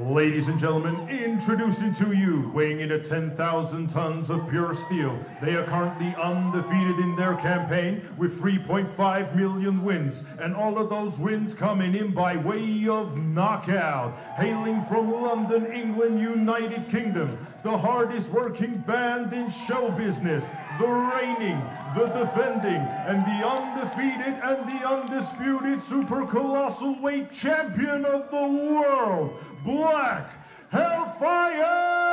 Ladies and gentlemen, introducing to you, weighing in at 10,000 tons of pure steel, they are currently undefeated in their campaign with 3.5 million wins, and all of those wins coming in by way of knockout. Hailing from London, England, United Kingdom, the hardest working band in show business, the reigning, the defending, and the undefeated and the undisputed super colossal weight champion of the world, Black Hellfire!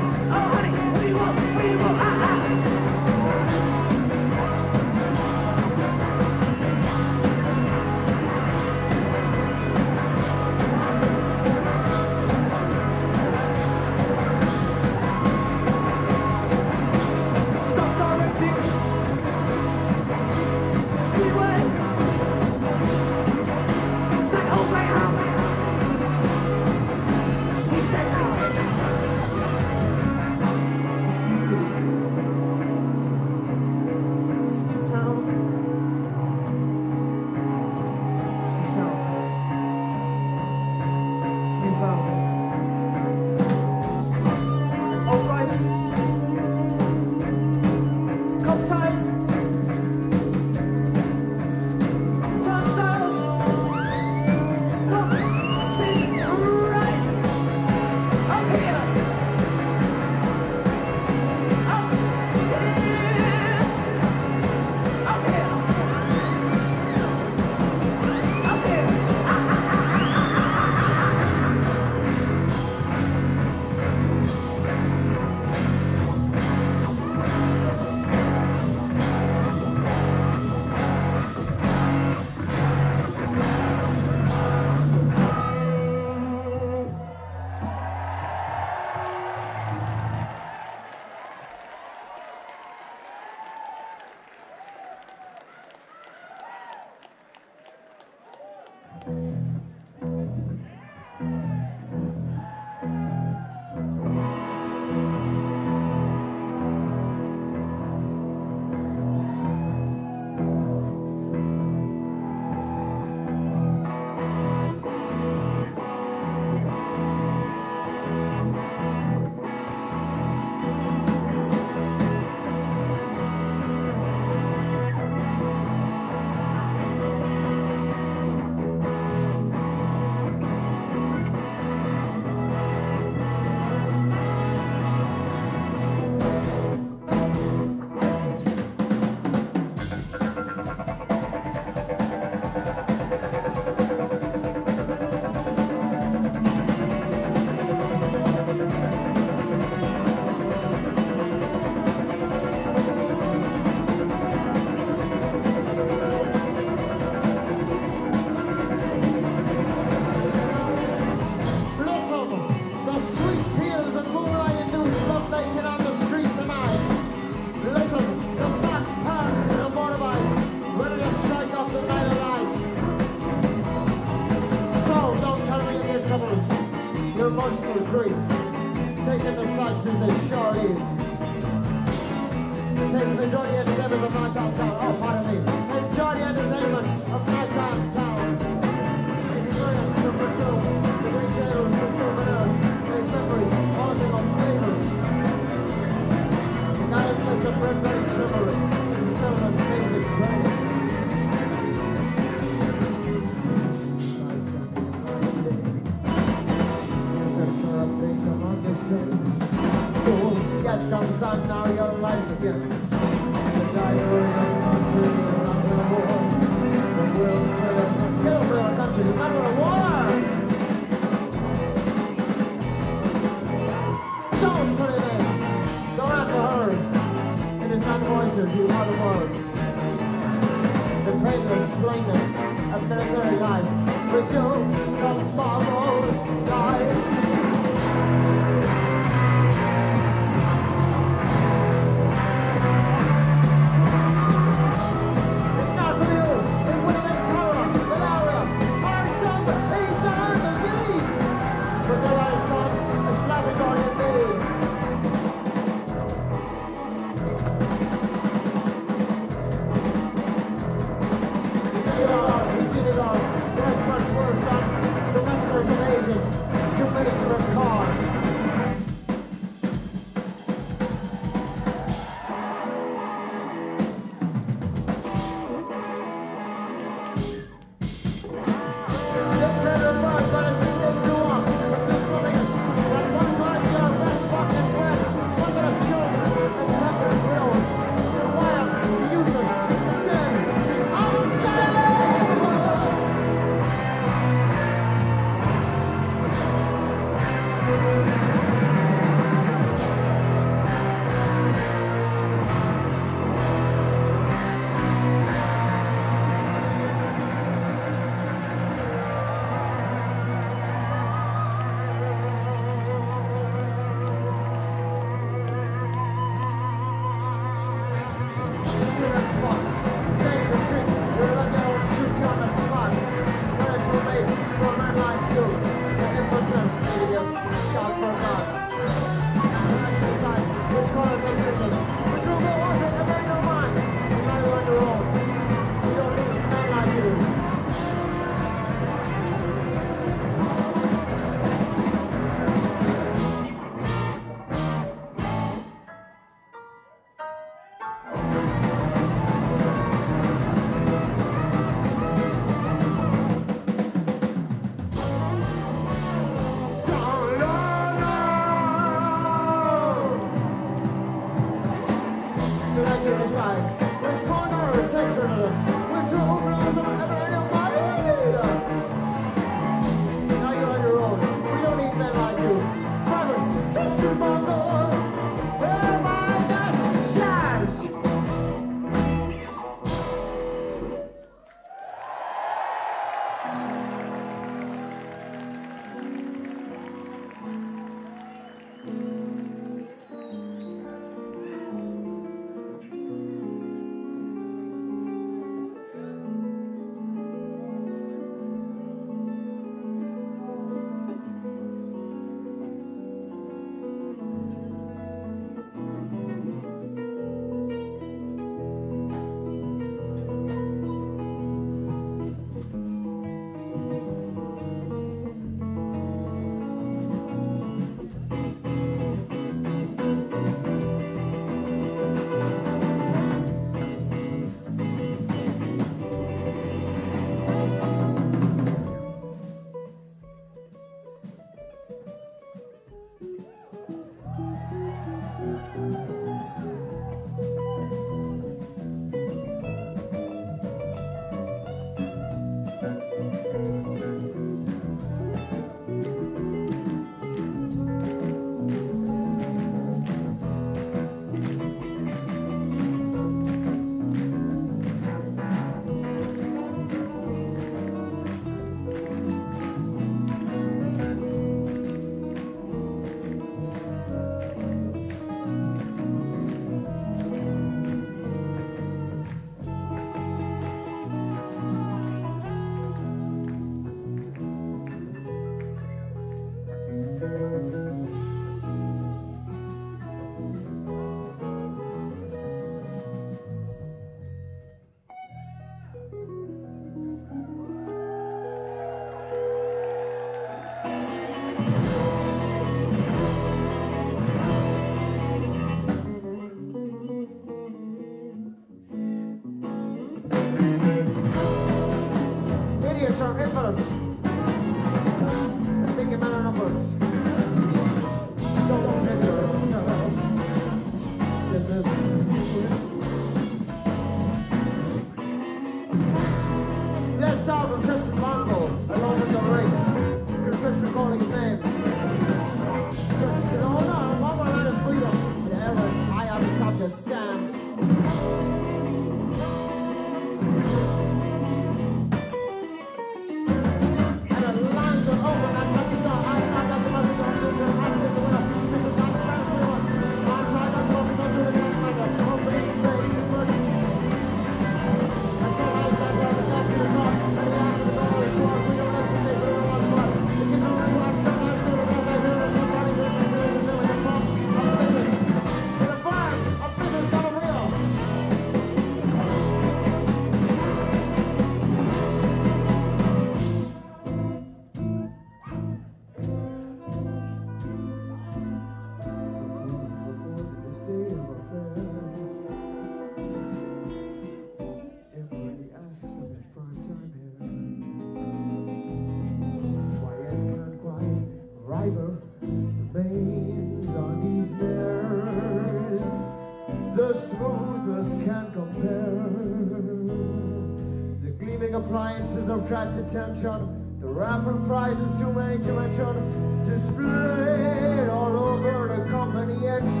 The rapper prizes too many to mention. Displayed all over the company entrance.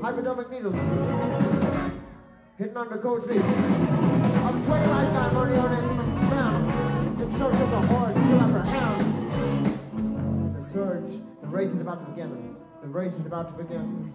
Hypodermic needles. Hitting on the coach leaves. I'm swinging like I'm on the man. In search of the horse to apprehend. The surge, the race is about to begin. The race is about to begin.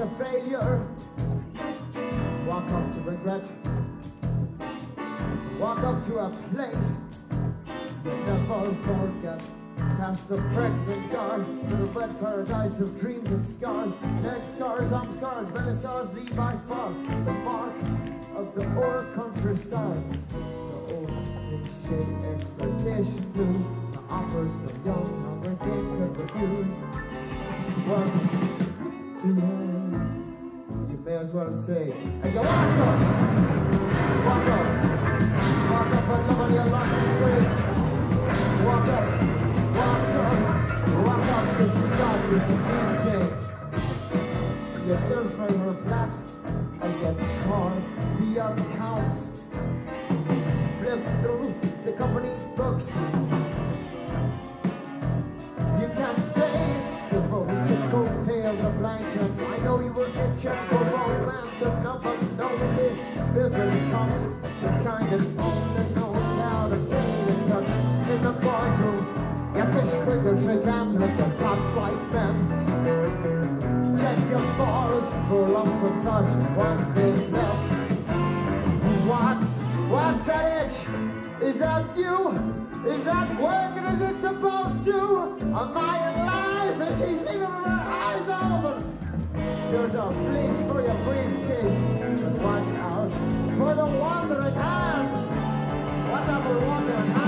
To failure. Walk up to regret. Walk up to a place you never forget. Past the pregnant guard to the wet paradise of dreams and scars. Leg scars, arm scars, belly scars leave by far the mark of the old country star. The old shade exploitation blues. The offers the young, hunger game could refuse. May as well say, as you walk up, walk up, walk up and love on your lunch break. Walk up, walk up, walk up, this is God, this is CJ. You still smell flaps as you charm the accounts. Flip through fingers shake hands with the top flight men. Check your bars for lumps of such once they've left. What's, what's that itch? Is that you? Is that working as it's supposed to? Am I alive? Is she sleeping with her eyes open? There's a place for your briefcase. Watch out for the wandering hands. Watch out for the wandering hands.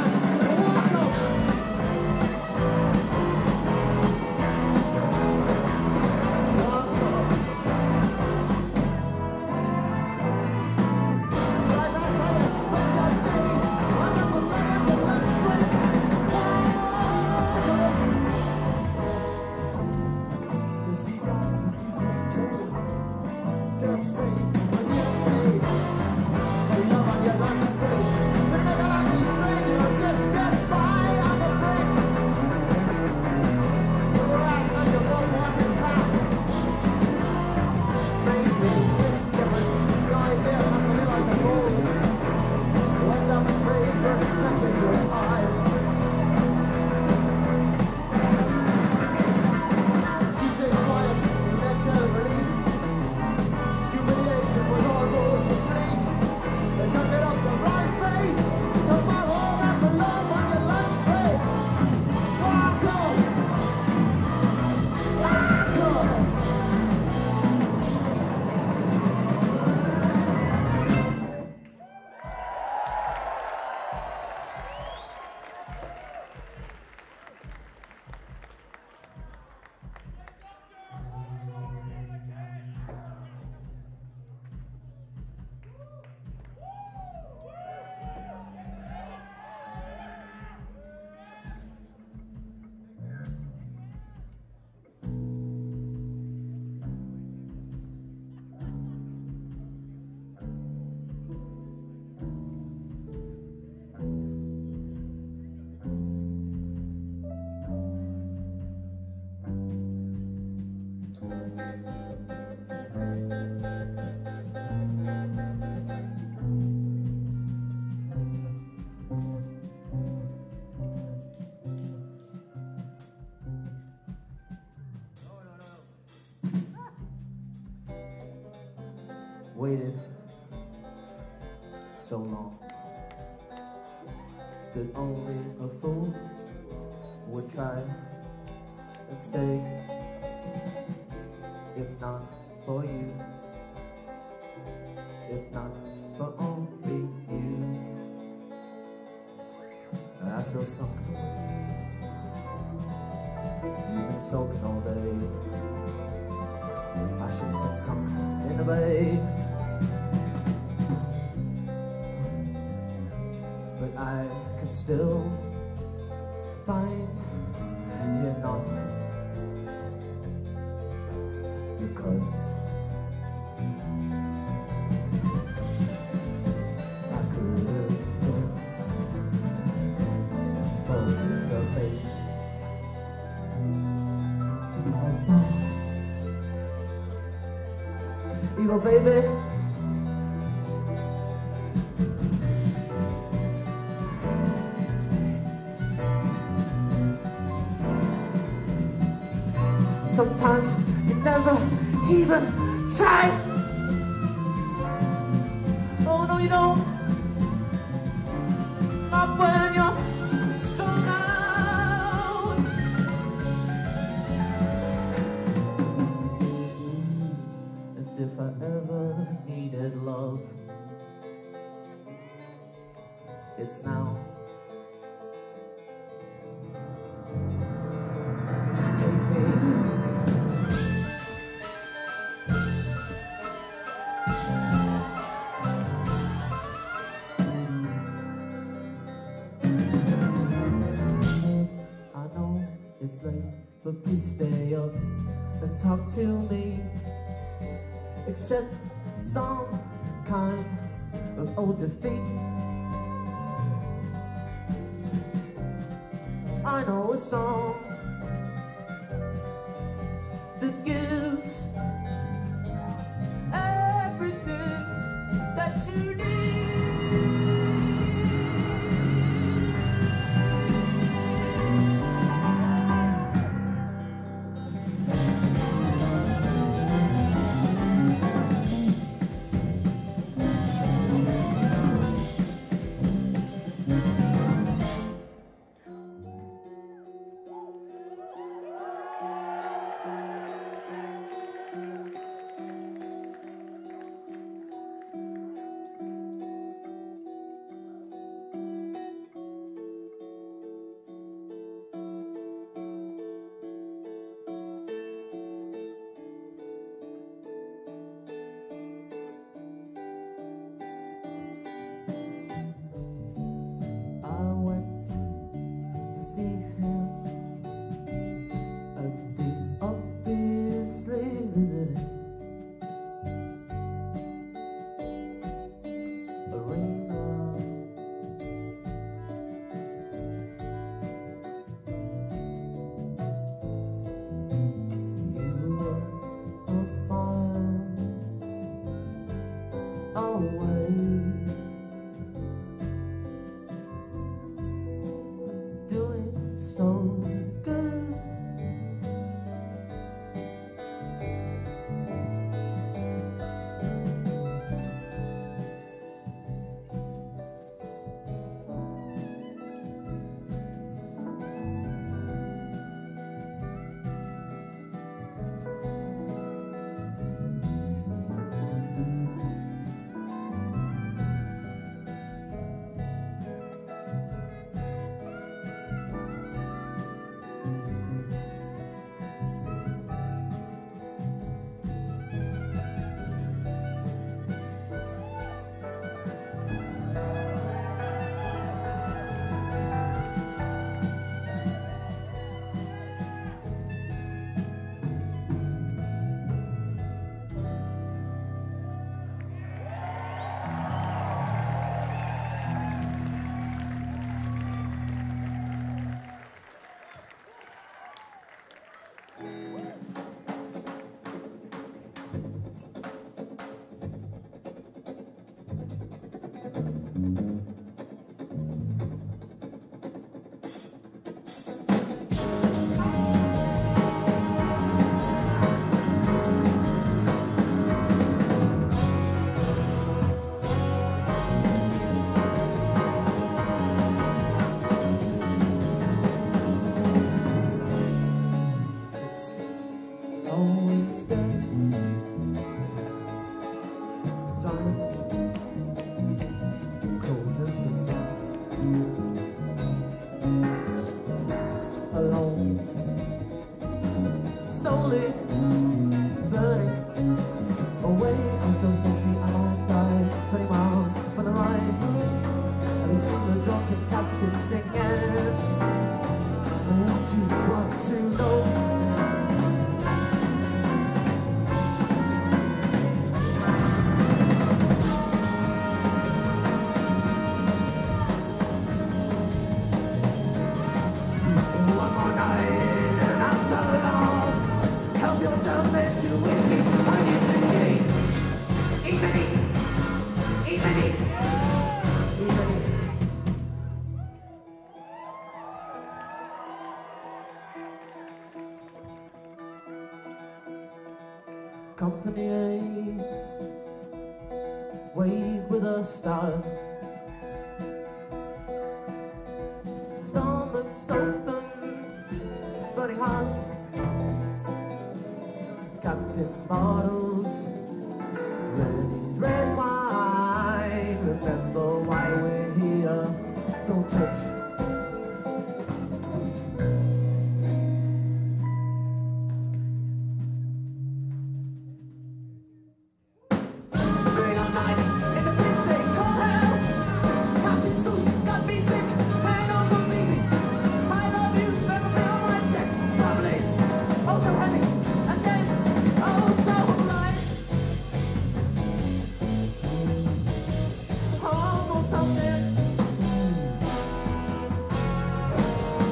Some in the bay. But I can still find Beagle Baby. Sometimes you never even try. Oh no, you don't. talk to me Except some kind of old defeat. I know a song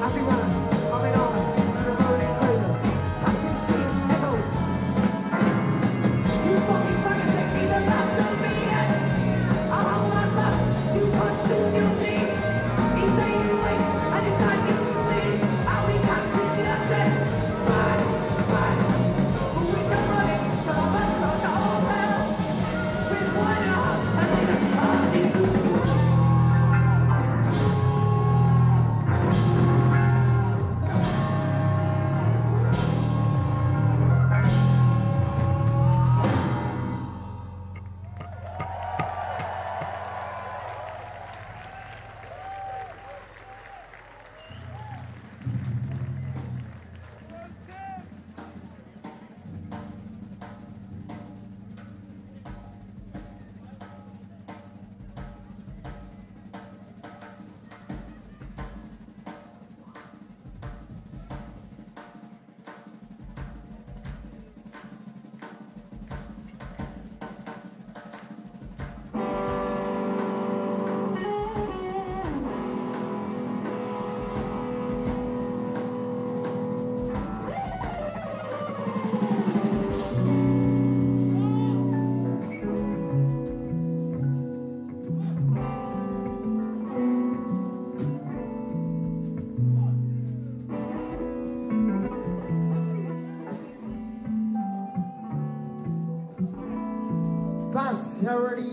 As we Posterity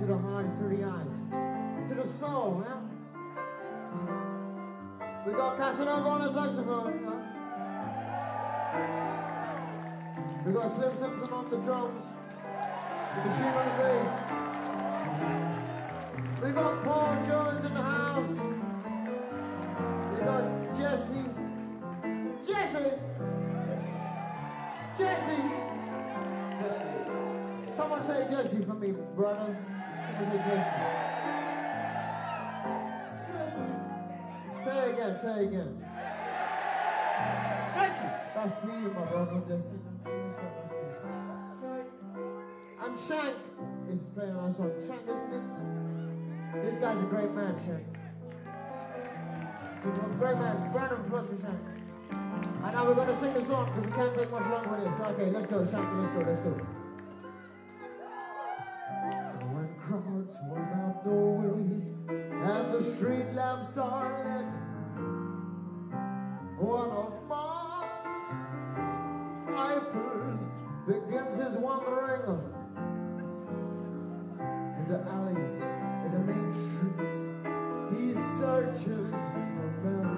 to the heart is through the eyes. To the soul, yeah? We got Casanova on the saxophone, yeah? We got Slim Simpson on the drums. The machine on the bass. We got Paul Jones in the house. We got Jesse. Jesse! Jesse! Jesse. Someone say Jesse for me, brothers. Say Jesse. Say again, say again. Jesse! That's for you, my brother, Jesse. And Shank is playing our song. Shank, this, this, this guy's a great man, Shank. He's a great man. Of applause Shank. And now we're going to sing the song because we can't take much longer with this. Okay, let's go, Shank. Let's go, let's go. Swarm out doorways and the street lamps are lit, one of my vipers begins his wandering in the alleys, in the main streets. He searches for men,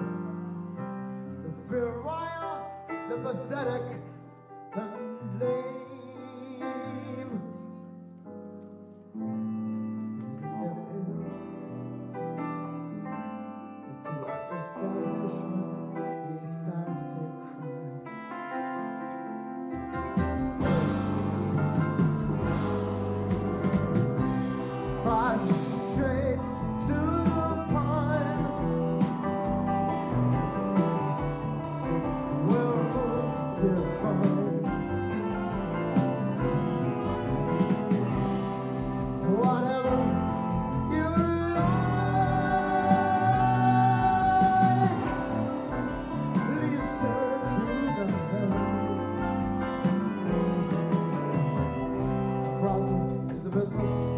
the virile, the pathetic, the lame. Business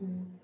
A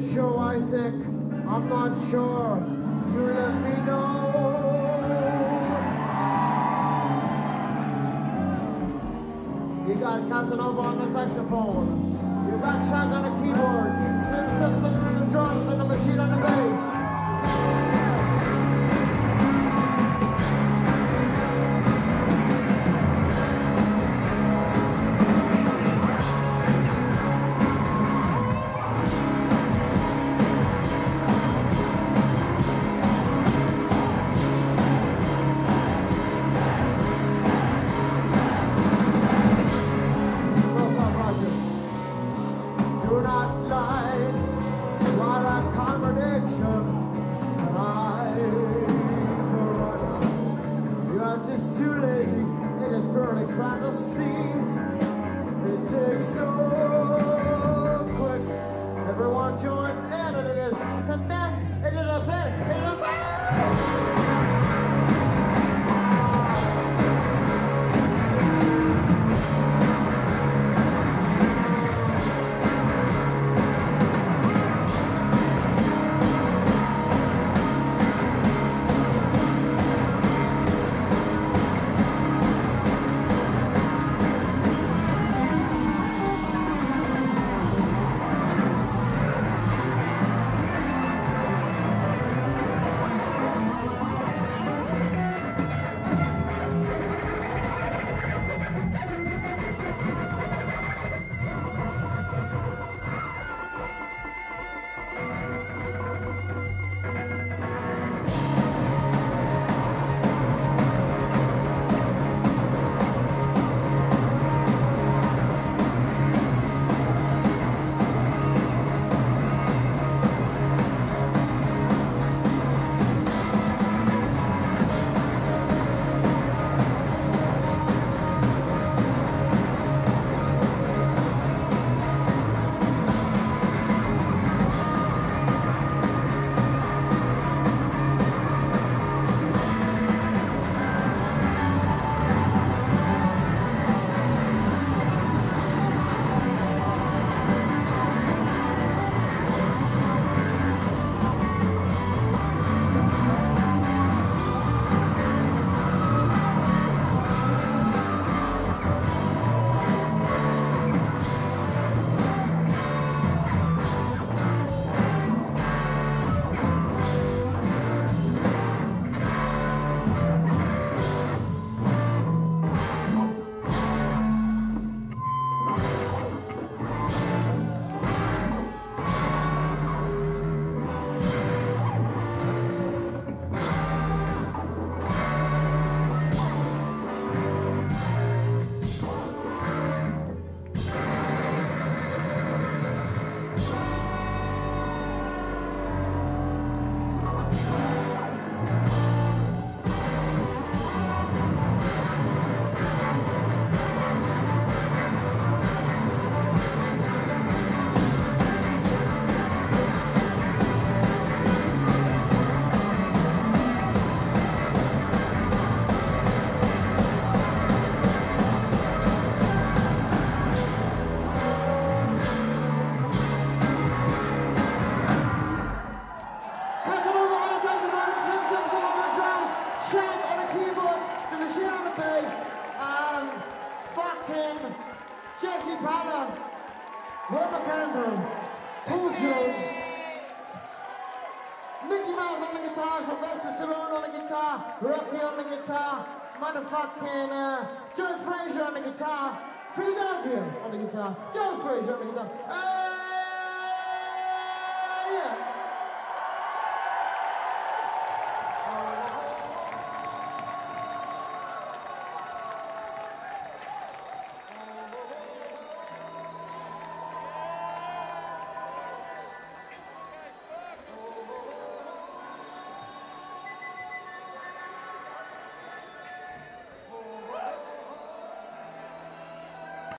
show, Fucking uh, Joe Frazier on the guitar, Free Dunfield on the guitar, Joe